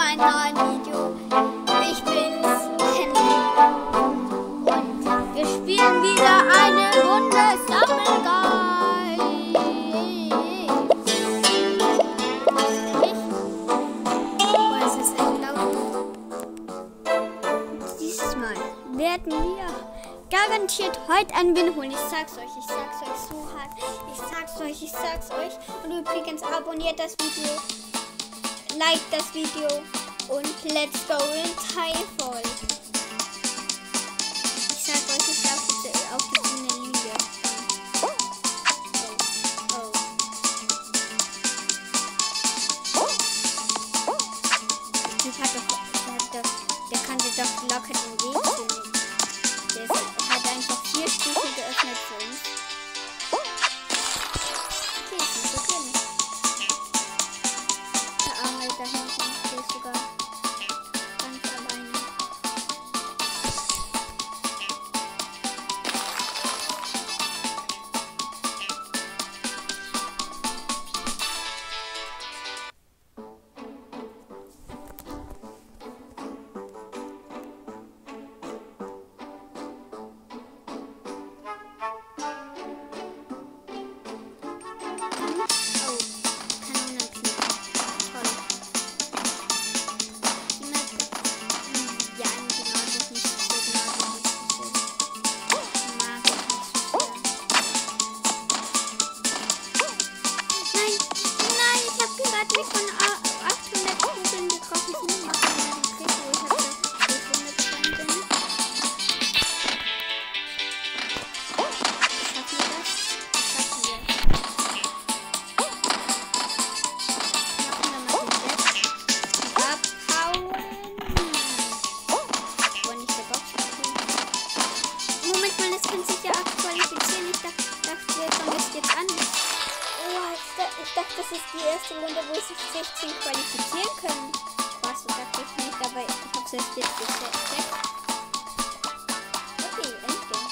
einem neuen Video. Ich bin's, Henry. Und wir spielen wieder eine Runde Sammelgeist. Dieses Mal werden wir garantiert heute einen Win holen. Ich sag's euch, ich sag's euch so hart. Ich sag's euch, ich sag's euch. Und übrigens abonniert das Video, like das Video und let's go in Teilvoll. Ich sag euch, ich darf jetzt auf die Linie. Oh, oh. Die hat doch, der, hat doch, der kann dir doch locker den Weg click on ich, da, ich dachte, das ist die erste Runde, wo sich 16 qualifizieren können. Was, so dachte ich nicht, aber ich hab's erst jetzt gecheckt. Okay, Endgame.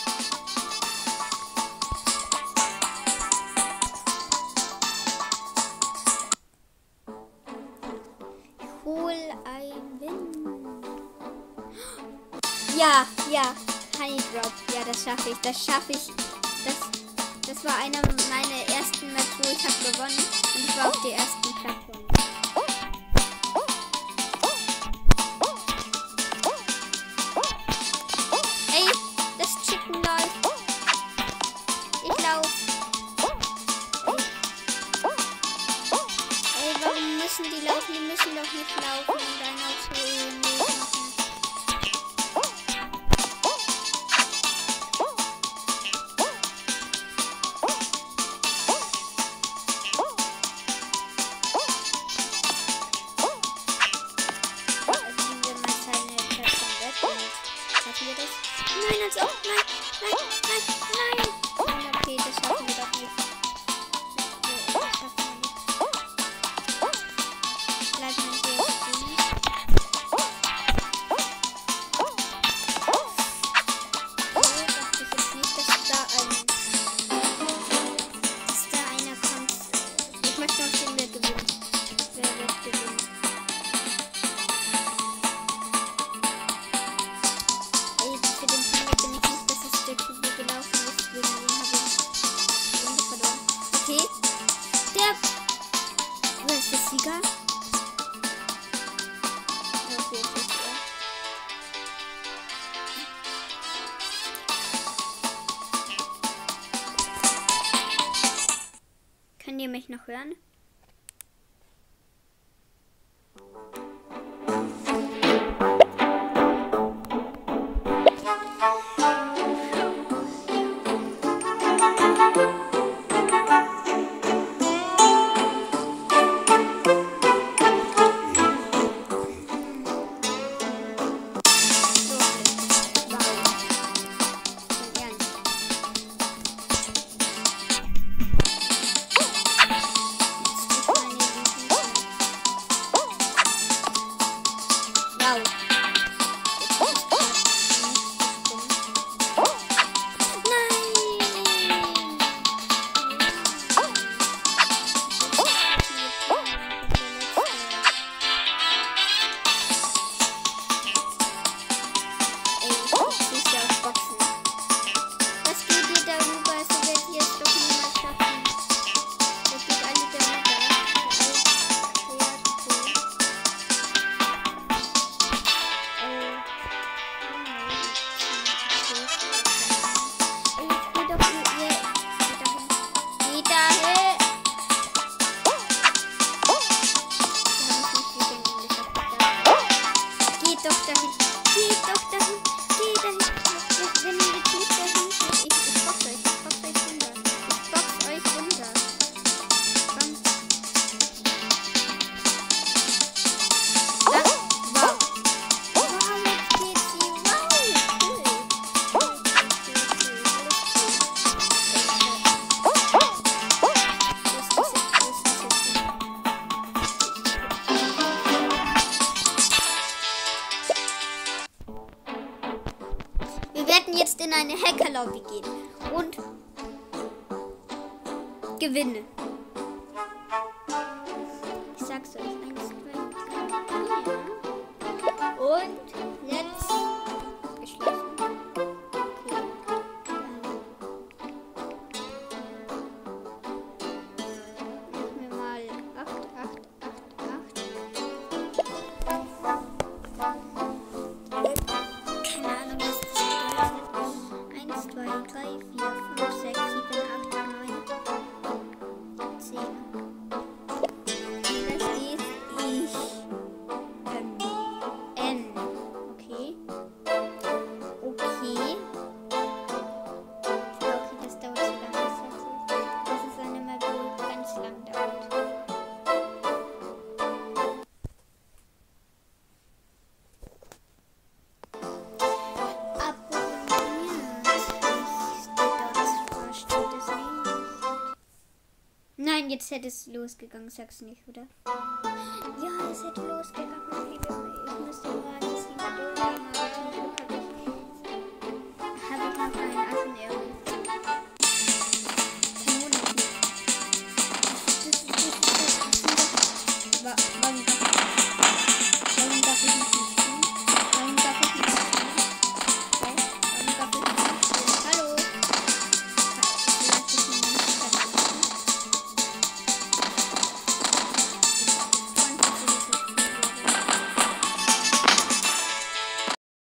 Ich hol ein Win. Ja, ja, Honey Drop. Ja, das schaffe ich. Das schaffe ich. Das, das war einer meiner Auf der ersten Plattform. Ey, das Chicken läuft. Ich lauf. Ey, warum müssen die laufen? Die müssen doch nicht laufen Er. Könnt ihr mich noch hören? eine Hackerlobby gehen und gewinne. Ich sag's euch, eins, zwei, drei, vier. Und jetzt hätte es losgegangen, sag's nicht, oder? Ja, es hätte losgegangen.